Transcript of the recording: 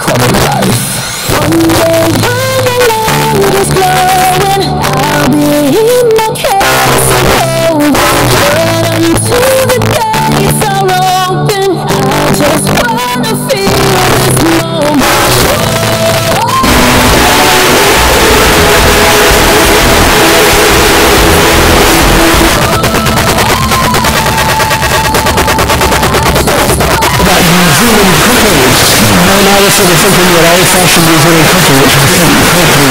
coming life. One day, the land is glory. also the thinking that you're out of fashion, you're very quickly, which